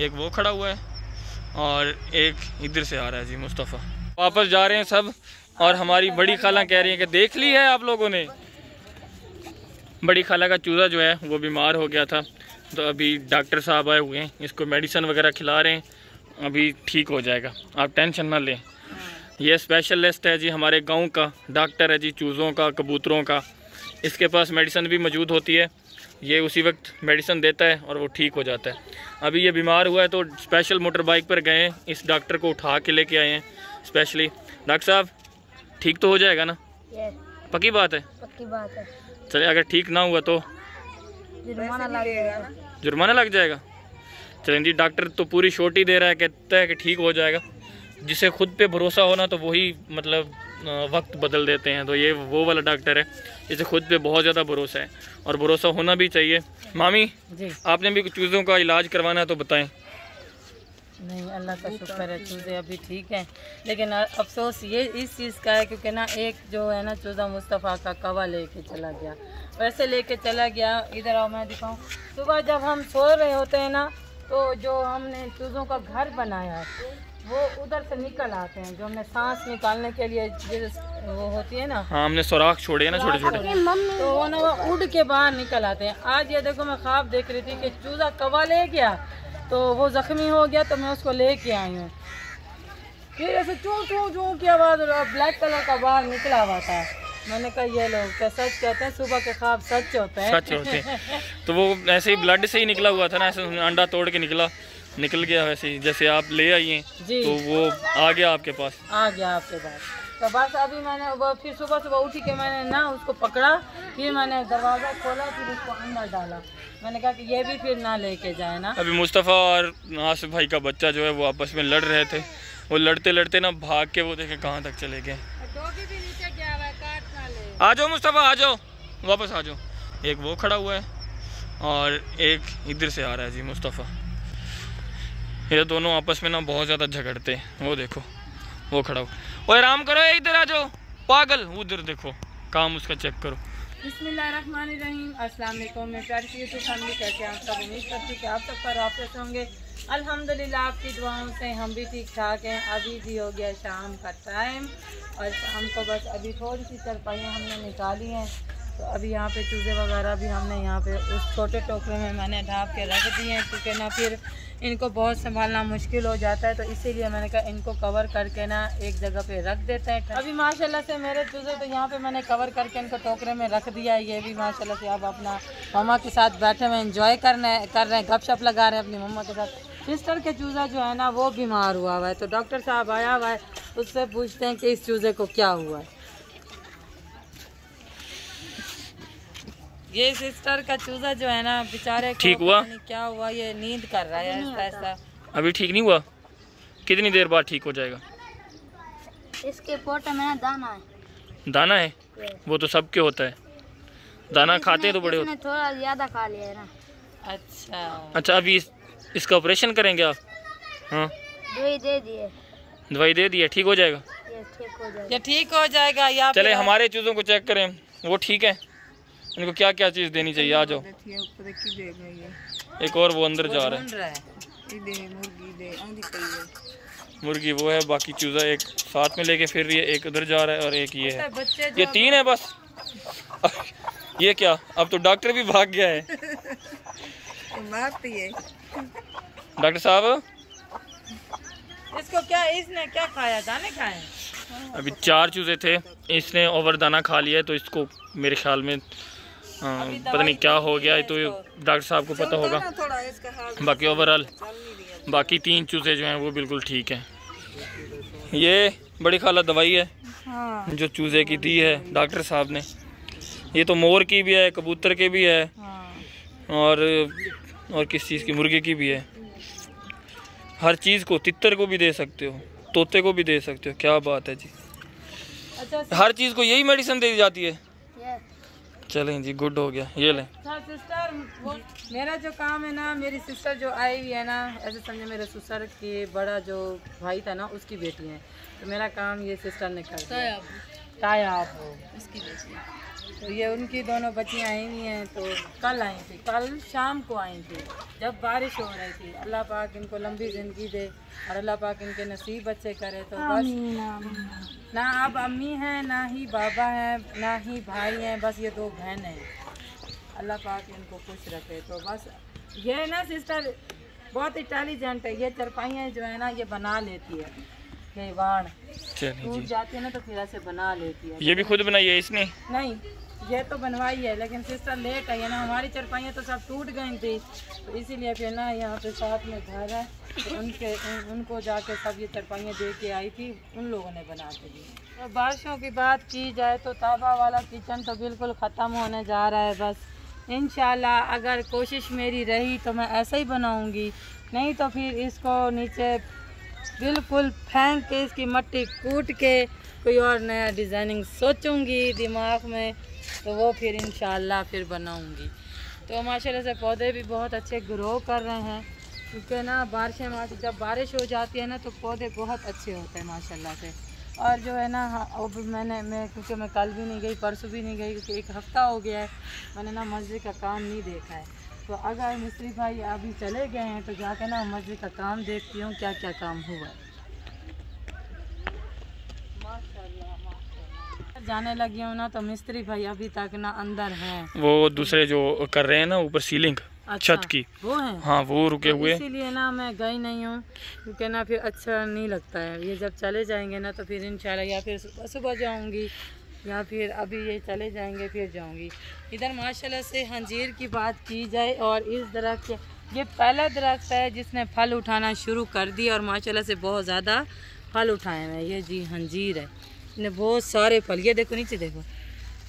एक वो खड़ा हुआ है और एक इधर से आ रहा है जी, मुस्तफ़ा। वापस जा रहे हैं सब और हमारी बड़ी खाला कह रही है कि देख ली है आप लोगों ने। बड़ी खाला का चूज़ा जो है, वो बीमार हो गया था। तो अभी डॉक्टर साहब आए हुए हैं, इसको मेडिसिन वगैरह खिला रहे हैं, अभी ठीक हो जाएगा। आप टेंशन ना लें। ये स्पेशलिस्ट है जी हमारे गाँव का, डॉक्टर है जी चूज़ों का, कबूतरों का। इसके पास मेडिसिन भी मौजूद होती है। ये उसी वक्त मेडिसिन देता है और वो ठीक हो जाता है। अभी ये बीमार हुआ है तो स्पेशल मोटर बाइक पर गए हैं। इस डॉक्टर को उठा के लेके आए हैं स्पेशली डॉक्टर साहब ठीक तो हो जाएगा ना? पक्की बात है? पक्की बात है। चले अगर ठीक ना हुआ तो? जुर्माना लगेगा जुर्माना लग जाएगा? चलें जी डॉक्टर तो पूरी शोट ही दे रहा है कहता है कि ठीक हो जाएगा। जिसे खुद पे भरोसा होना तो वही मतलब वक्त बदल देते हैं तो ये वो वाला डॉक्टर है जिसे खुद पे बहुत ज़्यादा भरोसा है और भरोसा होना भी चाहिए। मामी जी। आपने भी कुछ चीज़ों का इलाज करवाना है तो बताएँ। नहीं अल्लाह का शुक्र है चूज़े अभी ठीक हैं। लेकिन अफसोस ये इस चीज़ का है क्योंकि ना एक जो है ना चूज़ा मुस्तफ़ा का कवा लेके चला गया। वैसे लेके चला गया इधर आओ मैं दिखाऊँ। सुबह जब हम सो रहे होते हैं ना तो जो हमने चूज़ों का घर बनाया है वो उधर से निकल आते हैं जो हमने सांस निकालने के लिए वो होती है ना। हाँ हमने सुराख छोड़े हैं ना छोटे छोटे तो वो ना वो उड़ के बाहर निकल आते हैं। आज ये देखो मैं ख्वाब देख रही थी कि चूज़ा कवा ले गया तो वो जख्मी हो गया तो मैं उसको लेके आई हूँ। फिर ऐसे चू चू चू की आवाज़ और ब्लैक कलर का बाहर निकला हुआ था। मैंने कहा ये लोग क्या सच कहते हैं? सुबह के ख्वाब सच होते हैं। सच होते हैं। तो वो ऐसे ही ब्लड से ही निकला हुआ था ना ऐसे अंडा तोड़ के निकला। निकल गया वैसे ही जैसे आप ले आई हैं तो वो आ गया आपके पास? आ गया आपके पास। तो बस अभी मैंने वो फिर सुबह सुबह उठी के मैंने ना उसको पकड़ा फिर मैंने दरवाज़ा खोला फिर उसको अंदर डाला। मैंने कहा कि ये भी फिर ना लेके जाए ना। अभी मुस्तफ़ा और आसिफ भाई का बच्चा जो है वो आपस में लड़ रहे थे। वो लड़ते लड़ते ना भाग के वो देखे कहाँ तक चले गए। आ जाओ मुस्तफ़ा आ जाओ। वापस आ जाओ। एक वो खड़ा हुआ है और एक इधर से आ रहा है जी मुस्तफ़ा। ये दोनों आपस में ना बहुत ज़्यादा झगड़ते हैं। वो देखो, वो खड़ा हो। ओए, आराम करो इधर आ जाओ। पागल, उधर देखो। काम उसका चेक करो। अस्सलाम वालेकुम मैं प्यार यूट्यूब फैमिली कैसे आप सब उम्मीद करती कि आप सब होंगे। अल्हम्दुलिल्लाह, आपकी दुआओं से हम भी ठीक ठाक हैं। अभी भी हो गया शाम का टाइम और शाम को बस अभी थोड़ी सी चरपाइयाँ हमने निकाली हैं। तो अभी यहाँ पे चूज़े वगैरह भी हमने यहाँ पे उस छोटे टोकरे में मैंने ढाप के रख दिए हैं, क्योंकि ना फिर इनको बहुत संभालना मुश्किल हो जाता है तो इसीलिए मैंने कहा इनको कवर करके ना एक जगह पे रख देते हैं। अभी माशाल्लाह से मेरे चूज़े तो यहाँ पे मैंने कवर करके इनको टोकरे में रख दिया है, ये भी माशाल्लाह से अब अपना मम्मा के साथ बैठे हुए इंजॉय करने, कर रहे हैं, गपशप लगा रहे हैं अपनी मम्मा के साथ। सिस्टर के चूज़ा जो है ना वो बीमार हुआ हुआ है तो डॉक्टर साहब आया हुआ है, उससे पूछते हैं कि इस चूज़े को क्या हुआ है। ये सिस्टर का चूजा जो है ना बेचारे ठीक हुआ? क्या हुआ ये नींद कर रहा है ऐसा ऐसा। अभी ठीक नहीं हुआ? कितनी देर बाद ठीक हो जाएगा? इसके पोटे में ना दाना है। दाना है? वो तो सबके होता है। दाना खाते हैं तो बड़े होते थोड़ा ज़्यादा खा लिया है ना। अच्छा। अच्छा अभी इस, इसका ऑपरेशन करेंगे आप? हाँ? दवाई दे दिए दवाई दे दी है ठीक हो जाएगा? ठीक हो जाएगा। ठीक हो जाएगा या चले हमारे चूजों को चेक करें। वो ठीक है? इनको क्या क्या चीज़ देनी चाहिए? आ जाओ। एक और वो अंदर जा रहा है। ढूंढ रहा है ये दे मुर्गी दे आंधी पई मुर्गी वो है बाकी चूज़ा एक साथ में लेके फिर रही है एक उधर जा रहा है और एक ये है। ये तीन है बस। ये क्या? अब तो डॉक्टर भी भाग गया है। है डॉक्टर साहब? इसको क्या इसने क्या खाया? दाने खाए? अभी चार चूज़े थे इसने ओवर दाना खा लिया है तो इसको मेरे ख्याल में अ, पता नहीं क्या हो गया है तो डॉक्टर साहब को पता होगा। बाकी ओवरऑल बाकी तीन चूज़े जो हैं वो बिल्कुल ठीक हैं। ये बड़ी खाला दवाई है हाँ। जो चूज़े की दी है डॉक्टर साहब ने। ये तो मोर की भी है कबूतर की भी है हाँ। और और किस चीज़ की मुर्गे की भी है। हर चीज़ को तितर को भी दे सकते हो तोते को भी दे सकते हो क्या बात है जी। अच्छा हर चीज़ को यही मेडिसिन दी जाती है। चलें जी गुड हो गया। ये लें। अच्छा सिस्टर वो मेरा जो काम है ना मेरी सिस्टर जो आई हुई है ना ऐसे समझे मेरे ससुर के बड़ा जो भाई था ना उसकी बेटी है। तो मेरा काम ये सिस्टर ने कर दिया। ताया आप हो उसकी बेटी। तो ये उनकी दोनों बच्चियाँ आई हुई हैं तो कल आई थी। कल शाम को आई थी जब बारिश हो रही थी। अल्लाह पाक इनको लंबी ज़िंदगी दे और अल्लाह पाक इनके नसीब अच्छे करे। तो बस ना अब अम्मी हैं ना ही बाबा हैं ना ही भाई हैं बस ये दो बहन हैं। अल्लाह पाक इनको खुश रखे। तो बस ये है ना सिस्टर बहुत इंटेलिजेंट है। ये चरपाइयाँ जो है ना ये बना लेती है। ये वाण। टूट जाती है ना तो फिर ऐसे बना लेती है। ये भी खुद बनाई है इसने? नहीं। ये तो बनवाई है लेकिन सिस्टर लेट आई है ना हमारी चरपाइयाँ तो सब टूट गई थी। तो इसीलिए फिर ना यहाँ पे साथ में घर है तो उनके उन, उनको जाके सब ये चरपाइयाँ दे के आई थी उन लोगों ने बना के दी। तो बारिशों की बात की जाए तो ताबा वाला किचन तो बिल्कुल ख़त्म होने जा रहा है बस। इन अगर कोशिश मेरी रही तो मैं ऐसा ही बनाऊँगी नहीं तो फिर इसको नीचे बिल्कुल फेंक के इसकी मट्टी कूट के कोई और नया डिज़ाइनिंग सोचूँगी दिमाग में। तो वो फिर इन फिर बनाऊँगी। तो माशाल्लाह से पौधे भी बहुत अच्छे ग्रो कर रहे हैं। क्योंकि ना बारिशें माशा जब बारिश हो जाती है ना तो पौधे बहुत अच्छे होते हैं माशाल्लाह से। और जो है ना हाँ, अब मैंने मैं क्योंकि मैं कल भी नहीं गई परसों भी नहीं गई क्योंकि एक हफ़्ता हो गया है मैंने ना मस्जिद का काम नहीं देखा है। तो अगर मिस्त्री भाई अभी चले गए हैं तो जाके ना मस्जिद का काम देखती हूँ क्या क्या काम हुआ है। जाने लगी हूँ ना तो मिस्त्री भाई अभी तक ना अंदर है। वो दूसरे जो कर रहे हैं ना ऊपर सीलिंग अच्छा, छत की। वो है? हाँ वो रुके तो हुए। इसीलिए ना मैं गई नहीं हूँ क्योंकि ना फिर अच्छा नहीं लगता है। ये जब चले जाएँगे ना तो फिर इंशाल्लाह या फिर सुबह सुबह जाऊँगी या फिर अभी ये चले जाएँगे फिर जाऊँगी। इधर माशाल्लाह से हंजीर की बात की जाए और इस दरख्त के ये पहला दरख्त है जिसने फल उठाना शुरू कर दिया और माशाल्लाह से बहुत ज़्यादा फल उठाए हैं। ये जी हंजीर है। इसने बहुत सारे फल, ये देखो नीचे देखो,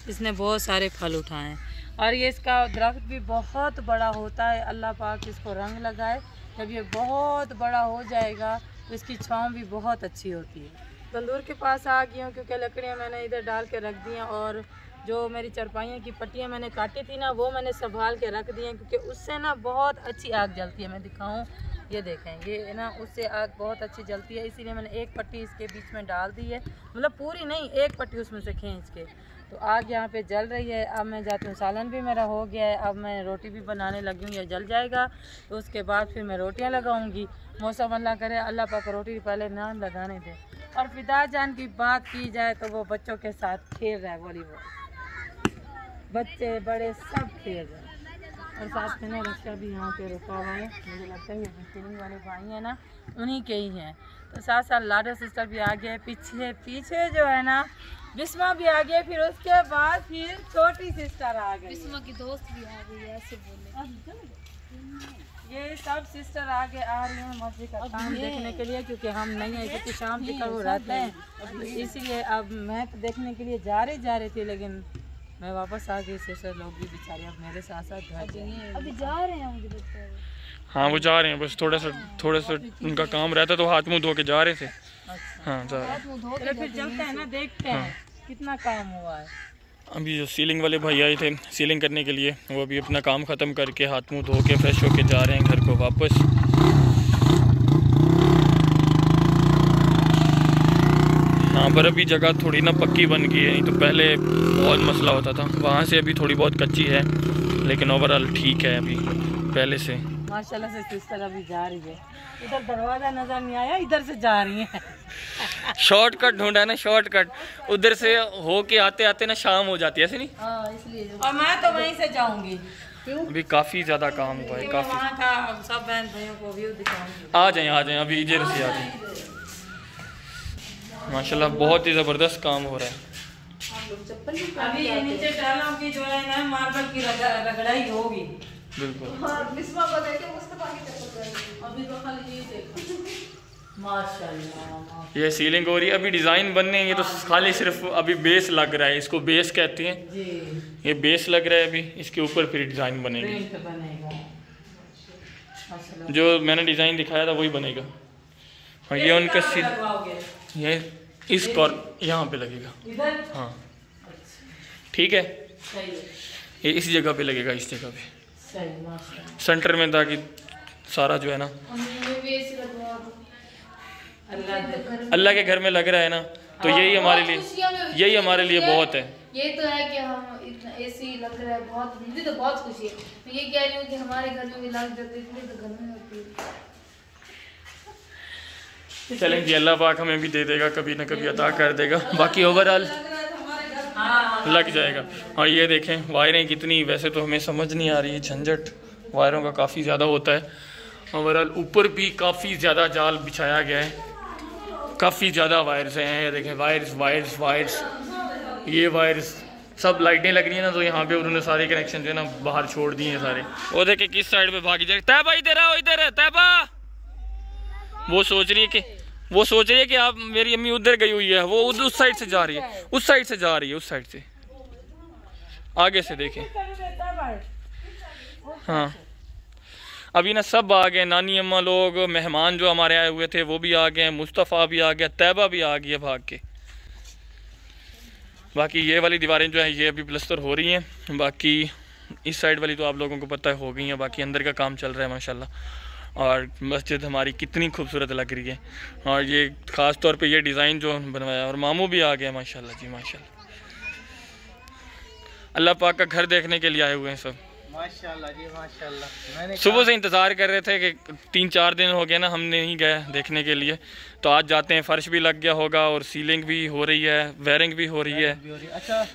इसने बहुत सारे फल उठाए हैं। और ये इसका दरख्त भी बहुत बड़ा होता है, अल्लाह पाक इसको रंग लगाए, जब ये बहुत बड़ा हो जाएगा तो इसकी छाँव भी बहुत अच्छी होती है। तंदूर के पास आ गई हूँ, क्योंकि लकड़ियाँ मैंने इधर डाल के रख दी हैं, और जो मेरी चरपाइयों की पट्टियाँ मैंने काटी थी ना, वो मैंने संभाल के रख दी हैं, क्योंकि उससे ना बहुत अच्छी आग जलती है, मैं दिखाऊँ। ये देखें, ये ना, उससे आग बहुत अच्छी जलती है, इसीलिए मैंने एक पट्टी इसके बीच में डाल दी है। मतलब पूरी नहीं, एक पट्टी उसमें से खींच के। तो आग यहाँ पे जल रही है, अब मैं जाती हूँ, सालन भी मेरा हो गया है, अब मैं रोटी भी बनाने लगी हूँ, ये जल जाएगा। तो उसके बाद फिर मैं रोटियाँ लगाऊँगी। मौसम अल्लाह करे, अल्लाह पाक रोटी पहले ना लगाने दे। और फिदा जान की बात की जाए तो वो बच्चों के साथ खेल रहा है, वॉलीबॉल। बच्चे बड़े सब खेल रहे हैं। और साथ में ना रिक्शा भी यहाँ पे रुका हुआ है। मुझे लगता है ये फिटिंग वाले भाई हैं ना उन्हीं के ही हैं। तो साथ साथ लाडो सिस्टर भी आ गए पीछे पीछे जो है ना बिस्मा भी आ गया फिर उसके बाद फिर छोटी सिस्टर आ गई बिस्मा की दोस्त भी आ गई ऐसे बोले। ये सब सिस्टर आगे आ रही हैं मस्जिद का काम देखने के लिए क्योंकि हम नहीं है क्योंकि शाम तक वो रहते हैं। इसीलिए अब मैं तो देखने के लिए जा रही जा रही थी लेकिन मैं वापस आ गई सिस्टर लोग भी बेचारे अब मेरे साथ साथ घर अभी जा रहे हैं मुझे हाँ। वो जा रहे हैं बस थोड़ा सा थोड़ा सा उनका काम रहता तो हाथ मुँह धो के जा रहे थे। अच्छा। हाँ जा रहे हैं। हाथ मुँह धो चलो फिर चलते हैं ना देखते हैं कितना काम हुआ है। अभी जो सीलिंग वाले भाई आए थे सीलिंग करने के लिए वो अभी अपना काम ख़त्म करके हाथ मुँह धो के फ्रेश होके जा रहे हैं घर को वापस। हाँ पर अभी जगह थोड़ी ना पक्की बन गई है नहीं तो पहले बहुत मसला होता था। वहाँ से अभी थोड़ी बहुत कच्ची है लेकिन ओवरऑल ठीक है अभी पहले से। माशाल्लाह से सिस्टर अभी जा रही है। इधर दरवाज़ा नज़र नहीं आया इधर से जा रही है। शॉर्टकट ढूंढा है ना शॉर्टकट उधर से हो के आते आते ना शाम हो जाती है ऐसे नहीं? हाँ इसलिए। और मैं तो वहीं से जाऊँगी। अभी काफ़ी ज़्यादा काम हुआ है काफ़ी। का सब बहन भाइयों को व्यू दिखाऊँगी। आ जाएँ आ जाएँ अभी इधर से आ जाएँ। माशाल्लाह बहुत ही ज़बरदस्त काम हो रहा है। अभी ये नीचे जो है ना मार्बल की रग- रगड़ाई होगी। बिल्कुल। अभी तो खाली ये देखो। माशाल्लाह। ये सीलिंग हो रही है अभी डिज़ाइन बनने ये तो खाली सिर्फ़ अभी बेस लग रहा है इसको बेस कहते हैं। ये बेस लग रहा है अभी इसके ऊपर फिर डिज़ाइन बनेगी। प्रिंट बनेगा। माशाल्लाह जो मैंने डिज़ाइन दिखाया था वही बनेगा। हाँ ये उनका सी लगवाओगे? ये इस कॉर यहाँ पे लगेगा। हाँ। ठीक है? ये इस जगह पे लगेगा इस जगह पे। सेंटर में ताकि सारा जो है ना। अल्लाह के घर में लग रहा है ना तो यही हमारे लिए यही हमारे लिए बहुत है। ये तो है कि हम इतना एसी लग रहा है बहुत मुझे तो बहुत खुशी है। मैं ये कह रही हूँ कि हमारे घर में भी लग जाते इतनी तो गर्मी होती है। चलेंगे अल्लाह पाक हमें भी दे देगा, कभी ना कभी अता कर देगा। बाकी ओवरऑल लग जाएगा। और ये देखें, वायरें कितनी, वैसे तो हमें समझ नहीं आ रही है झंझट वायरों का काफ़ी ज़्यादा होता है। ओवरऑल ऊपर भी काफ़ी ज़्यादा जाल बिछाया गया है। काफ़ी ज़्यादा वायर्स हैं, ये देखें, वायर्स वायर्स वायर्स। ये वायर्स, सब लाइटें लग रही हैं ना तो यहाँ पे उन्होंने सारे कनेक्शन जो है ना, बाहर छोड़ दिए हैं सारे। वो देखे, किस साइड पे भागी जाए। तैबा इधर आओ, इधर, तैबा। वो सोच रही है कि, वो सोच रही है कि आप, मेरी अम्मी उधर गई हुई है, वो उस साइड से जा रही है, उस साइड से जा रही है, उस साइड से। आगे से देखें। हाँ। अभी ना सब आ गए, नानी अम्मा लोग, मेहमान जो हमारे आए हुए थे, वो भी आ गए, मुस्तफ़ा भी आ गया, तैबा भी आ है भाग के। बाकी ये वाली दीवारें जो है, ये अभी प्लस्तर हो रही हैं। बाकी इस साइड वाली तो आप लोगों को पता हो गई हैं, बाकी अंदर का काम चल रहा है, माशाल्लाह। और मस्जिद हमारी कितनी खूबसूरत लग रही है। और ये ख़ास तौर पे ये डिज़ाइन जो बनवाया और मामू भी आ गए माशाल्लाह जी माशाल्लाह। अल्लाह पाक का घर देखने के लिए आए हुए हैं सब। माशाल्लाह जी माशाल्लाह। सुबह से इंतज़ार कर रहे थे कि तीन चार दिन हो गए ना हम नहीं गए देखने के लिए। तो आज जाते हैं फ़र्श भी लग गया होगा और सीलिंग भी हो रही है वायरिंग भी हो रही है। भी हो रही है। अच्छा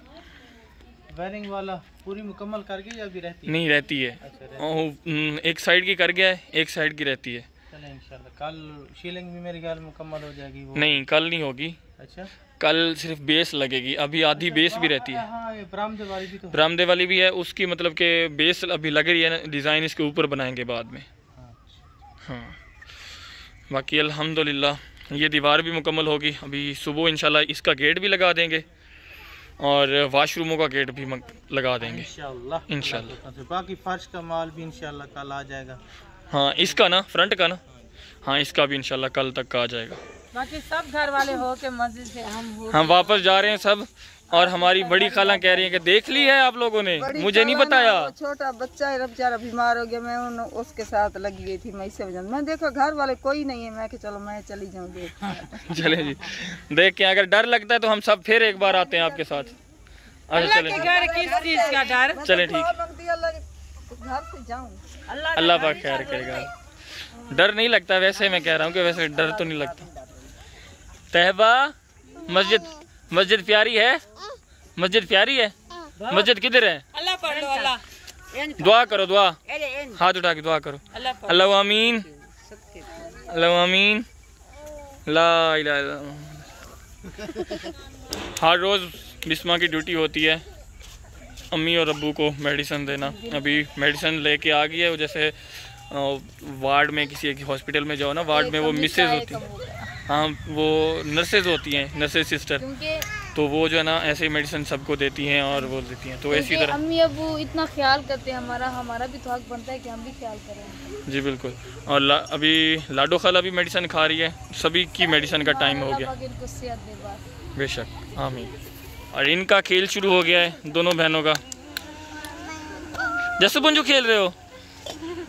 वायरिंग वाला पूरी मुकम्मल कर गई या अभी रहती है? नहीं रहती है। अच्छा रहती ओ, हम्म, एक साइड की कर गया है एक साइड की रहती है। कल शीलिंग भी मेरे ख्याल मुकम्मल हो जाएगी वो। नहीं कल नहीं होगी। अच्छा? कल सिर्फ़ बेस लगेगी अभी आधी बेस भी रहती है। हाँ ये बरामदे वाली भी तो बरामदे वाली भी है उसकी मतलब कि बेस अभी लग रही है ना डिज़ाइन इसके ऊपर बनाएँगे बाद में। हाँ। हाँ। बाकी अल्हम्दुलिल्लाह ये दीवार भी मुकम्मल होगी। अभी सुबह इंशाल्लाह इसका गेट भी लगा देंगे। और वाशरूमों का गेट भी लगा देंगे। इंशाल्लाह। इंशाल्लाह। बाकी फर्श का माल भी इनशाला कल आ जाएगा। हाँ इसका ना फ्रंट का ना? हाँ इसका भी इनशाला कल तक का आ जाएगा। बाकी सब घर वाले हो के मस्जिद से हम हम वापस जा रहे हैं सब। और हमारी बड़ी खाला कह रही है कि देख ली है आप लोगों ने? मुझे नहीं बताया। छोटा बच्चा है बेचारा बीमार हो गया मैं उन उसके साथ लगी गई थी मैं इससे वजह मैं देखो घर वाले कोई नहीं है मैं कि चलो मैं चली जाऊँ देख। चले जी। देख के अगर डर लगता है तो हम सब फिर एक बार आते हैं आपके साथ। अच्छा चले घर किस चीज़ का डर? चले ठीक। घर से जाऊँ। अल्लाह पाक खैर करेगा। डर नहीं लगता वैसे मैं कह रहा हूँ कि वैसे डर तो नहीं लगता। तहबा मस्जिद। मस्जिद प्यारी है? मस्जिद प्यारी है? मस्जिद किधर है? दुआ करो दुआ। हाथ उठा के दुआ करो। अल्लाह पढ़। अल्लाह आमीन। अल्लाह आमीन। ला हर रोज़ बिस्मा की ड्यूटी होती है। अम्मी और अबू को मेडिसिन देना। अभी मेडिसिन लेके आ गई है वो जैसे वार्ड में किसी एक हॉस्पिटल में जाओ ना वार्ड में वो मिसेज होती है। हाँ वो नर्सेज होती हैं नर्सेज सिस्टर तो वो जो है ना ऐसे मेडिसिन सबको देती हैं और वो देती हैं। तो इसी तरह अम्मी अबू इतना ख्याल करते हैं हमारा हमारा भी तो हक बनता है कि हम भी ख्याल करें। जी बिल्कुल। और ला, अभी लाडो खाला भी मेडिसिन खा रही है। सभी की मेडिसिन का टाइम हो गया। बेशक आमीन। और इनका खेल शुरू हो गया है दोनों बहनों का। जसु पंजू खेल रहे हो?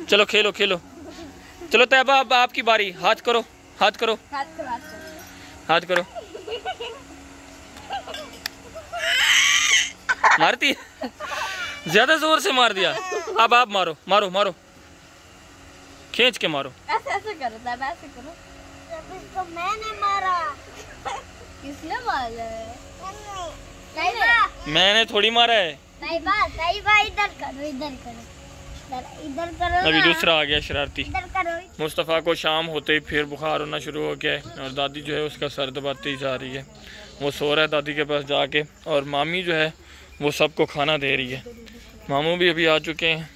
चलो खेलो खेलो। चलो तैबा अब आपकी बारी। हाथ करो। हाथ करो। हाथ करो मारती है? ज़्यादा ज़ोर से मार दिया। अब आप मारो मारो मारो। खींच के मारो। ऐसे ऐसे करो तब ऐसे करो। इसको मैंने मारा। किसने मारा है? मैंने थोड़ी मारा है। नहीं बात नहीं बात इधर करो इधर करो। इधर- इधर करो अभी दूसरा आ गया शरारती। मुस्तफ़ा को शाम होते ही फिर बुखार होना शुरू हो गया है और दादी जो है उसका सर दबाती जा रही है। वो सो रहा है दादी के पास जाके और मामी जो है वो सबको खाना दे रही है। मामू भी अभी आ चुके हैं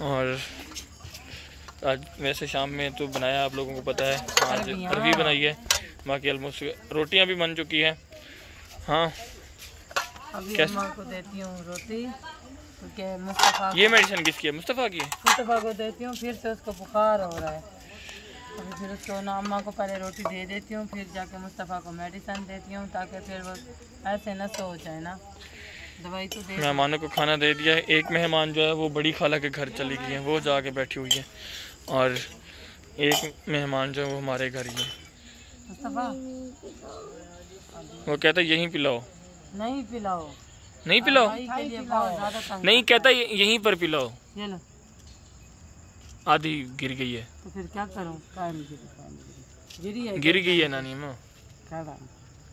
और आज वैसे शाम में तो बनाया आप लोगों को पता है। आज अरवी बनाई है बाकी ऑलमोस्ट रोटियाँ भी बन चुकी हैं। हाँ। अभी कैसे? को देती हूँ रोटी। ये मेडिसिन किसकी है? मुस्तफ़ा की मुस्तफ़ा को देती हूँ फिर से उसको बुखार हो रहा है। अभी फिर उसको ना अम्मा को पहले रोटी दे देती हूँ फिर जाके मुस्तफ़ा को मेडिसिन देती हूँ ताकि फिर वो ऐसे न सो जाए ना। दवाई तो दे। मेहमानों को खाना दे दिया है। एक मेहमान जो है वो बड़ी खाला के घर चली गई है। वो जाके बैठी हुई है। और एक मेहमान जो है वो हमारे घर ही है। मुस्तफ़ा वो कहता है यहीं पिलाओ। नहीं पिलाओ। नहीं पिलाओ। नहीं कहता यहीं पर पिलाओ। आधी गिर गई है। तो फिर क्या करूँ? गिरी है गई है नानी माँ।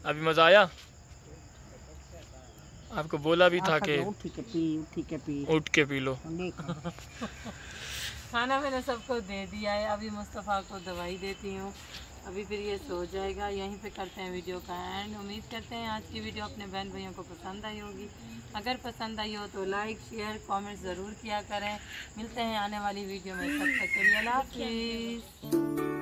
अभी मज़ा आया? आपको बोला भी था कि ठीक है पी ठीक है पी। उठ के पी लो। खाना मैंने सबको दे दिया है। अभी मुस्तफ़ा को दवाई देती हूँ। अभी फिर ये सो जाएगा, यहीं पे करते हैं वीडियो का एंड उम्मीद करते हैं आज की वीडियो अपने बहन भाइयों को पसंद आई होगी। अगर पसंद आई हो तो लाइक शेयर कमेंट ज़रूर किया करें। मिलते हैं आने वाली वीडियो में। तब तक के लिए अल्लाह